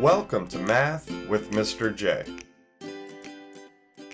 Welcome to Math with Mr. J.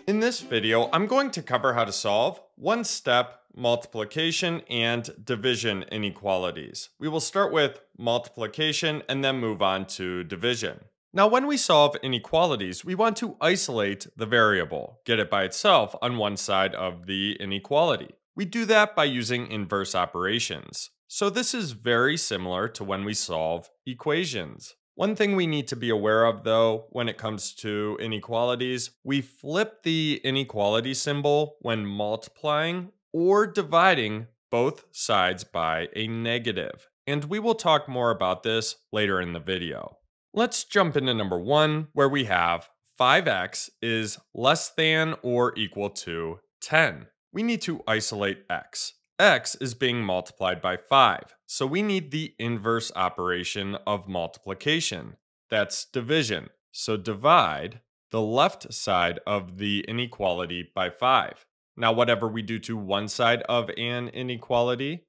In this video, I'm going to cover how to solve one-step multiplication and division inequalities. We will start with multiplication and then move on to division. Now, when we solve inequalities, we want to isolate the variable, get it by itself on one side of the inequality. We do that by using inverse operations. So this is very similar to when we solve equations. One thing we need to be aware of though, when it comes to inequalities, we flip the inequality symbol when multiplying or dividing both sides by a negative. And we will talk more about this later in the video. Let's jump into number one, where we have 5x is less than or equal to 10. We need to isolate x. x is being multiplied by 5, so we need the inverse operation of multiplication. That's division. So divide the left side of the inequality by 5. Now, whatever we do to one side of an inequality,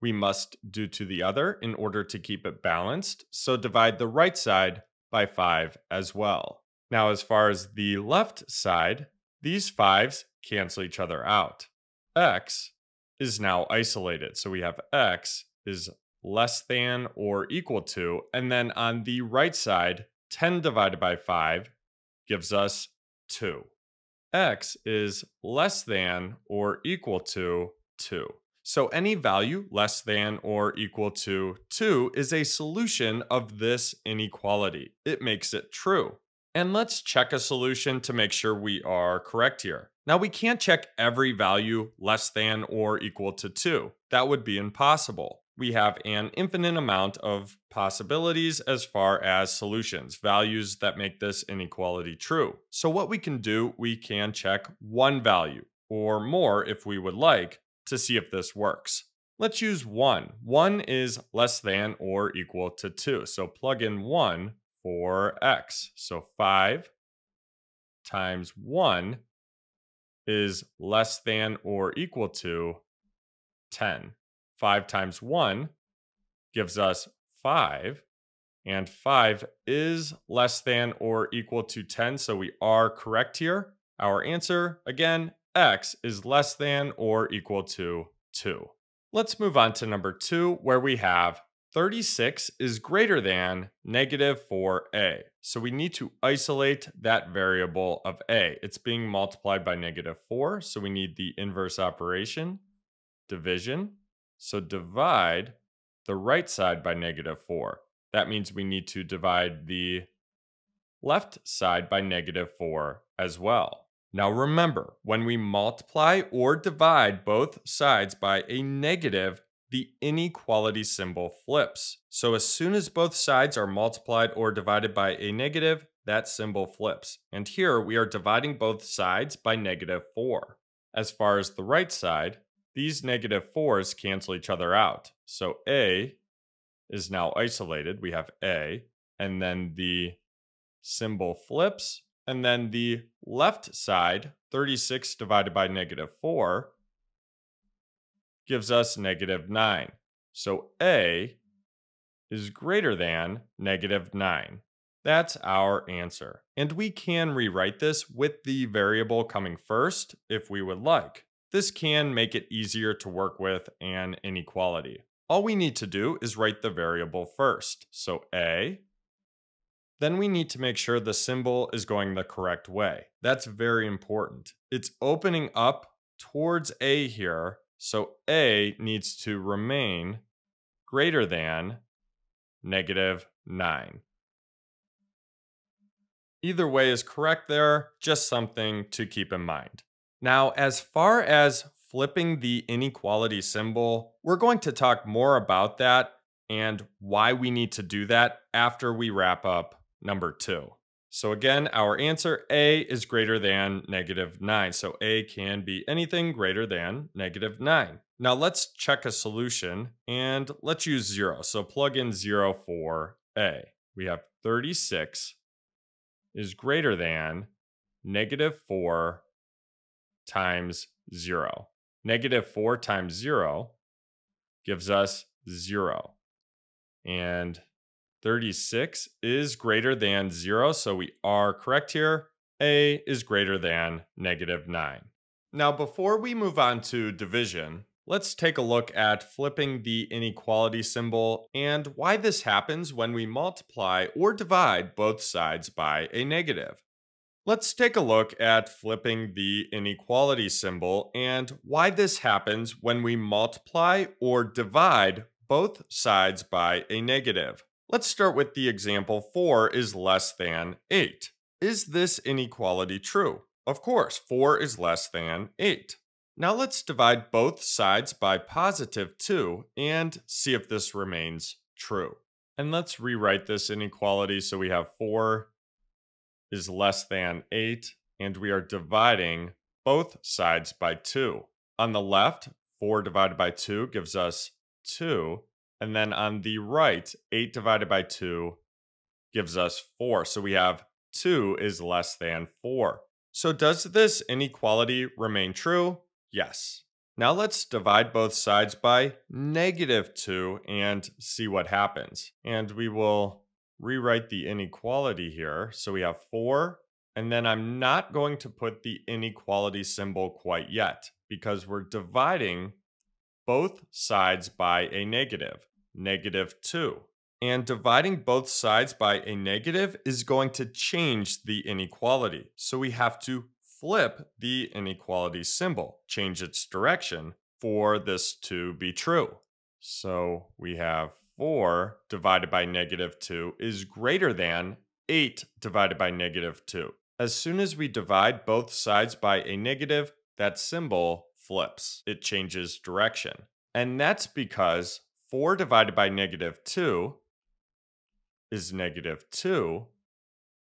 we must do to the other in order to keep it balanced, so divide the right side by 5 as well. Now, as far as the left side, these 5s cancel each other out. x is now isolated, so we have x is less than or equal to, and then on the right side, 10 divided by 5 gives us 2. x is less than or equal to 2. So any value less than or equal to 2 is a solution of this inequality. It makes it true. And let's check a solution to make sure we are correct here. Now we can't check every value less than or equal to 2. That would be impossible. We have an infinite amount of possibilities as far as solutions, values that make this inequality true. So what we can do, we can check one value, or more if we would like, to see if this works. Let's use 1. 1 is less than or equal to 2. So plug in 1 for x. So 5 times 1 is less than or equal to 10. 5 times 1 gives us 5. And 5 is less than or equal to 10, so we are correct here. Our answer, again, x is less than or equal to 2. Let's move on to number 2, where we have 36 is greater than negative 4a. So we need to isolate that variable of a. It's being multiplied by negative 4, so we need the inverse operation, division. So divide the right side by negative 4. That means we need to divide the left side by negative 4 as well. Now remember, when we multiply or divide both sides by a negative, the inequality symbol flips. So as soon as both sides are multiplied or divided by a negative, that symbol flips. And here we are dividing both sides by negative 4. As far as the right side, these negative 4s cancel each other out. So a is now isolated. We have a, and then the symbol flips and then the left side, 36 divided by negative 4, gives us negative 9. So A is greater than negative 9. That's our answer. And we can rewrite this with the variable coming first if we would like. This can make it easier to work with an inequality. All we need to do is write the variable first. So A then we need to make sure the symbol is going the correct way. That's very important. It's opening up towards A here, so A needs to remain greater than negative 9. Either way is correct there, just something to keep in mind. Now, as far as flipping the inequality symbol, we're going to talk more about that and why we need to do that after we wrap up number two. So again, our answer A is greater than negative 9. So A can be anything greater than negative 9. Now let's check a solution and let's use 0. So plug in 0 for A. We have 36 is greater than negative 4 times 0. Negative 4 times 0 gives us 0. And 36 is greater than 0, so we are correct here. A is greater than negative 9. Now, before we move on to division, let's take a look at flipping the inequality symbol and why this happens when we multiply or divide both sides by a negative. Let's take a look at flipping the inequality symbol and why this happens when we multiply or divide both sides by a negative. Let's start with the example 4 is less than 8. Is this inequality true? Of course, 4 is less than 8. Now let's divide both sides by positive 2 and see if this remains true. And let's rewrite this inequality so we have 4 is less than 8, and we are dividing both sides by 2. On the left, 4 divided by 2 gives us 2, and then on the right, 8 divided by 2 gives us 4. So we have 2 is less than 4. So does this inequality remain true? Yes. Now let's divide both sides by negative 2 and see what happens. And we will rewrite the inequality here. So we have 4, and then I'm not going to put the inequality symbol quite yet because we're dividing both sides by a negative negative 2. And dividing both sides by a negative is going to change the inequality. So we have to flip the inequality symbol, change its direction for this to be true. So we have 4 divided by negative 2 is greater than 8 divided by negative 2. As soon as we divide both sides by a negative, that symbol flips. It changes direction. And that's because 4 divided by negative 2 is negative 2.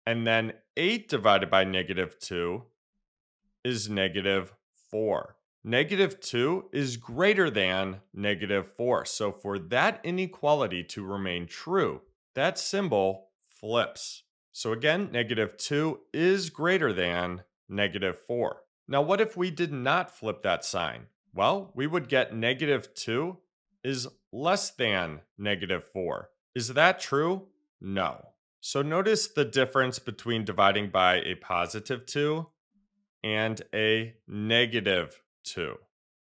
And then 8 divided by negative 2 is negative 4. Negative 2 is greater than negative 4. So for that inequality to remain true, that symbol flips. So again, negative 2 is greater than negative 4. Now what if we did not flip that sign? Well, we would get negative 2 is less than negative 4. Is that true? No. So notice the difference between dividing by a positive 2 and a negative 2.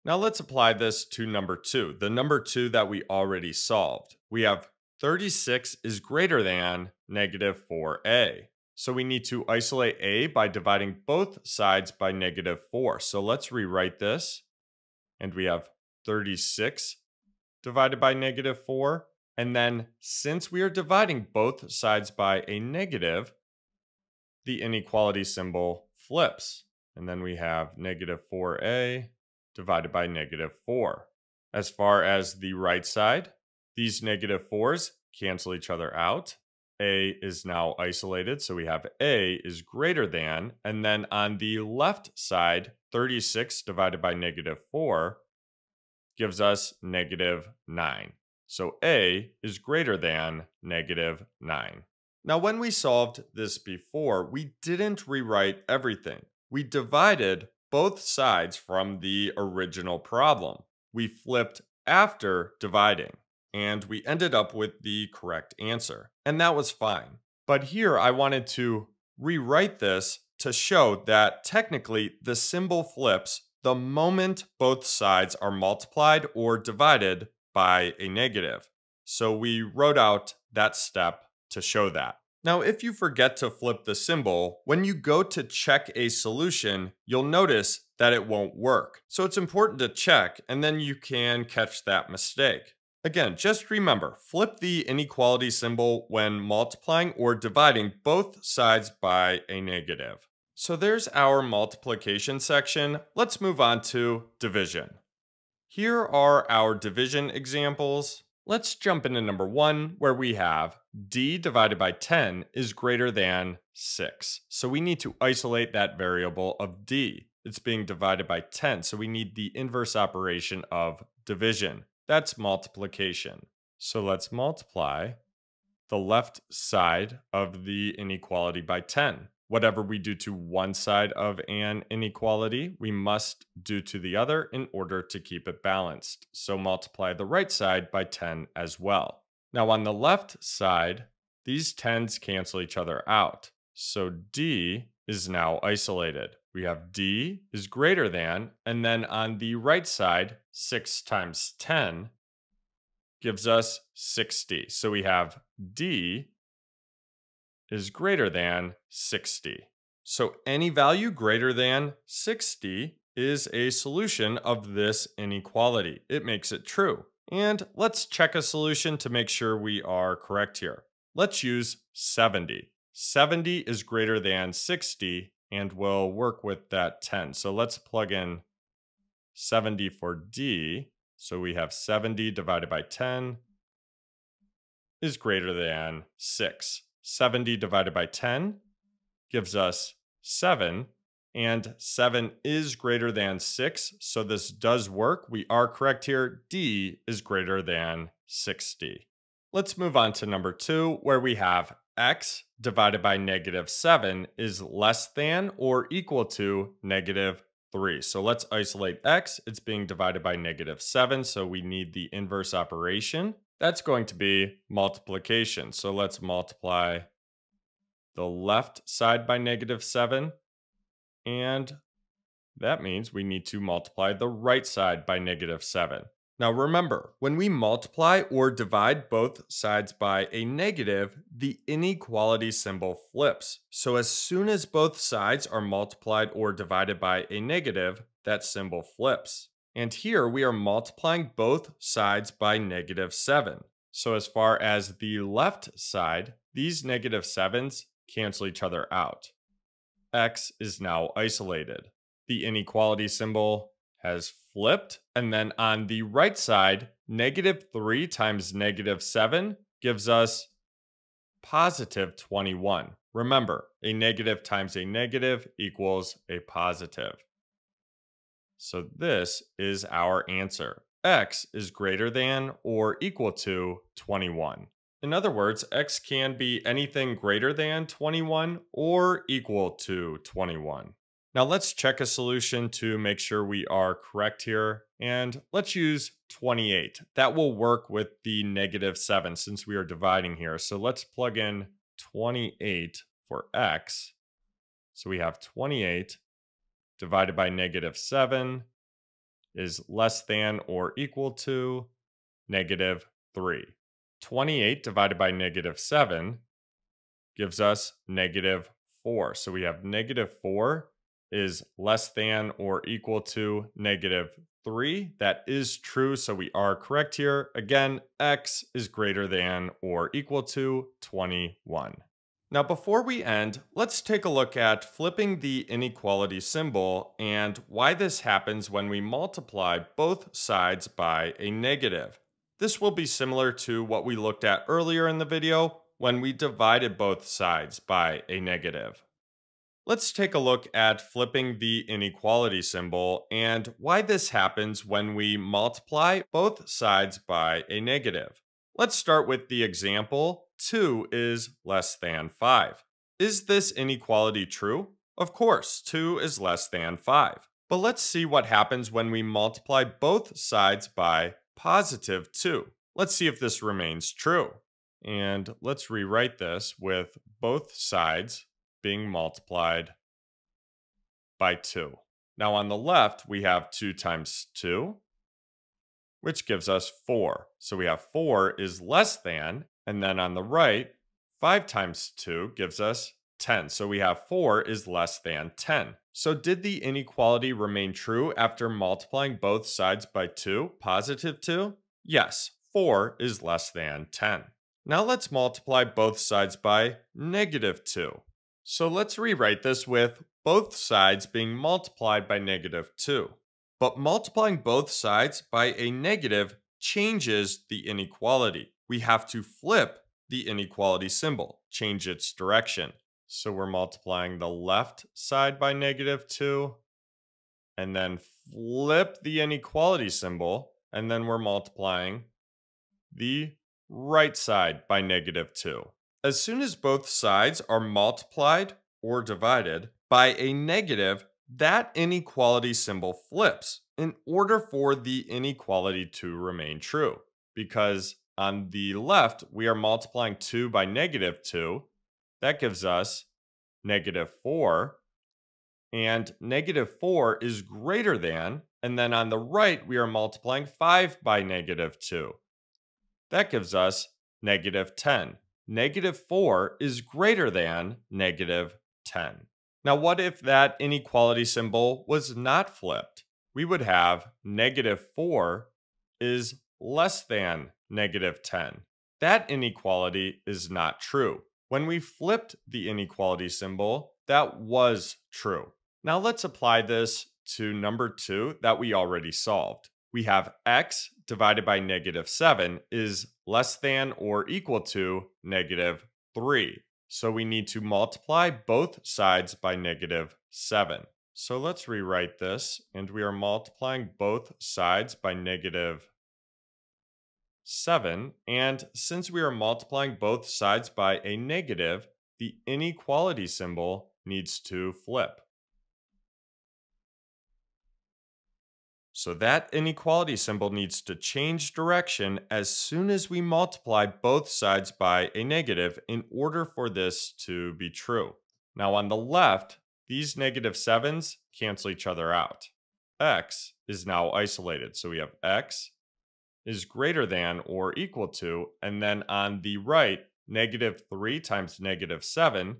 Now let's apply this to number 2, the number 2 that we already solved. We have 36 is greater than negative 4a. So we need to isolate a by dividing both sides by negative 4. So let's rewrite this. And we have 36 divided by negative 4. And then since we are dividing both sides by a negative, the inequality symbol flips. And then we have negative 4a divided by negative 4. As far as the right side, these negative 4s cancel each other out. A is now isolated, so we have A is greater than, and then on the left side, 36 divided by negative 4 gives us negative 9. So A is greater than negative 9. Now, when we solved this before, we didn't rewrite everything. We divided both sides from the original problem. We flipped after dividing, and we ended up with the correct answer. And that was fine. But here I wanted to rewrite this to show that technically the symbol flips the moment both sides are multiplied or divided by a negative. So we wrote out that step to show that. Now, if you forget to flip the symbol, when you go to check a solution, you'll notice that it won't work. So it's important to check, and then you can catch that mistake. Again, just remember, flip the inequality symbol when multiplying or dividing both sides by a negative. So there's our multiplication section. Let's move on to division. Here are our division examples. Let's jump into number one, where we have d divided by 10 is greater than 6. So we need to isolate that variable of d. It's being divided by 10, so we need the inverse operation of division. That's multiplication. So let's multiply the left side of the inequality by 10 whatever we do to one side of an inequality, we must do to the other in order to keep it balanced. So multiply the right side by 10 as well. Now on the left side, these 10s cancel each other out. So D is now isolated. We have D is greater than, and then on the right side, 6 times 10 gives us 60. So we have D is greater than 60. So any value greater than 60 is a solution of this inequality. It makes it true. And let's check a solution to make sure we are correct here. Let's use 70. 70 is greater than 60 and we'll work with that 10. So let's plug in 70 for D. So we have 70 divided by 10 is greater than 6. 70 divided by 10 gives us 7 and 7 is greater than 6, so this does work. We are correct here. D is greater than 60. Let's move on to number 2, where we have x divided by negative 7 is less than or equal to negative 3. So let's isolate x. It's being divided by negative 7, so we need the inverse operation. That's going to be multiplication. So let's multiply the left side by negative 7 and that means we need to multiply the right side by negative 7. Now remember, when we multiply or divide both sides by a negative, the inequality symbol flips. So as soon as both sides are multiplied or divided by a negative, that symbol flips. And here we are multiplying both sides by negative 7. So as far as the left side, these negative 7s cancel each other out x is now isolated. The inequality symbol has flipped. And then on the right side, negative 3 times negative 7 gives us positive 21. Remember, a negative times a negative equals a positive. So this is our answer. x is greater than or equal to 21. In other words, x can be anything greater than 21 or equal to 21. Now let's check a solution to make sure we are correct here. And let's use 28. That will work with the negative 7 since we are dividing here. So let's plug in 28 for x. So we have 28 divided by negative 7 is less than or equal to negative 3. 28 divided by negative 7 gives us negative 4. So we have negative 4 is less than or equal to negative 3. That is true, so we are correct here. Again, x is greater than or equal to 21. Now before we end, let's take a look at flipping the inequality symbol and why this happens when we multiply both sides by a negative. This will be similar to what we looked at earlier in the video when we divided both sides by a negative. Let's take a look at flipping the inequality symbol and why this happens when we multiply both sides by a negative. Let's start with the example 2 is less than 5. Is this inequality true? Of course, 2 is less than 5. But let's see what happens when we multiply both sides by positive 2. Let's see if this remains true. And let's rewrite this with both sides being multiplied by 2. Now on the left, we have 2 times 2, which gives us 4. So we have 4 is less than, and then on the right, 5 times 2 gives us 10. So we have 4 is less than 10. So did the inequality remain true after multiplying both sides by 2, positive 2? Yes, 4 is less than 10. Now let's multiply both sides by negative 2. So let's rewrite this with both sides being multiplied by negative 2. But multiplying both sides by a negative changes the inequality. We have to flip the inequality symbol, change its direction. So we're multiplying the left side by negative 2, and then flip the inequality symbol, and then we're multiplying the right side by negative 2. As soon as both sides are multiplied or divided by a negative, that inequality symbol flips in order for the inequality to remain true. Because On the left, we are multiplying 2 by negative 2. That gives us negative 4. And negative 4 is greater than, and then on the right, we are multiplying 5 by negative 2. That gives us negative 10. Negative 4 is greater than negative 10. Now, what if that inequality symbol was not flipped? We would have negative 4 is less than negative 10. That inequality is not true. When we flipped the inequality symbol, that was true. Now let's apply this to number 2 that we already solved. We have x divided by negative 7 is less than or equal to negative 3. So we need to multiply both sides by negative 7. So let's rewrite this, and we are multiplying both sides by negative 7. And since we are multiplying both sides by a negative, the inequality symbol needs to flip. So that inequality symbol needs to change direction as soon as we multiply both sides by a negative in order for this to be true. Now on the left, these negative 7s cancel each other out. x is now isolated. So we have x is greater than or equal to, and then on the right, negative 3 times negative 7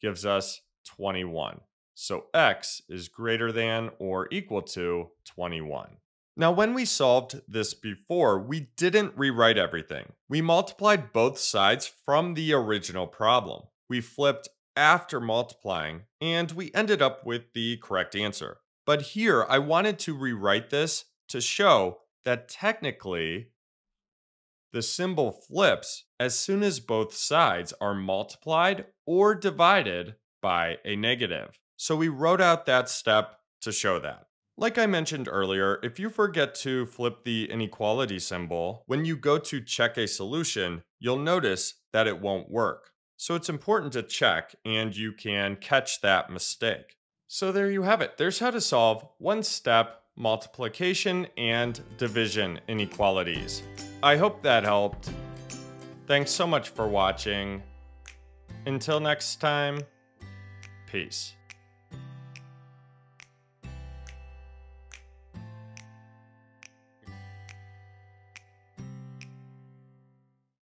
gives us 21. So x is greater than or equal to 21. Now, when we solved this before, we didn't rewrite everything. We multiplied both sides from the original problem. We flipped after multiplying, and we ended up with the correct answer. But here, I wanted to rewrite this to show that technically the symbol flips as soon as both sides are multiplied or divided by a negative. So we wrote out that step to show that. Like I mentioned earlier, if you forget to flip the inequality symbol, when you go to check a solution, you'll notice that it won't work. So it's important to check and you can catch that mistake. So there you have it. There's how to solve one step multiplication and division inequalities. I hope that helped. Thanks so much for watching. Until next time, peace.